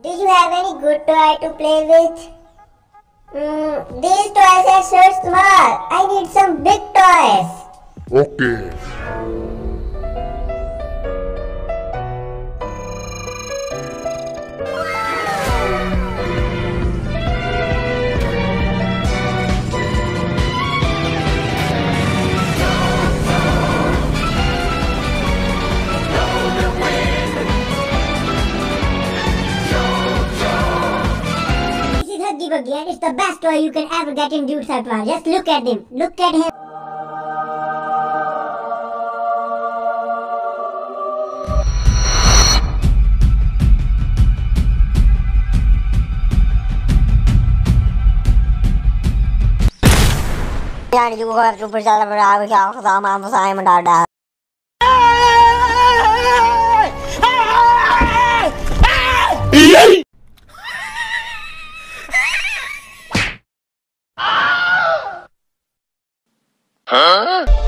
Do you have any good toy to play with? Mm, these toys are so small. I need some big toys. Okay. Is Wuggy and it's the best toy you can ever get in Dude Surprise. Just look at him. Look at him. Huh?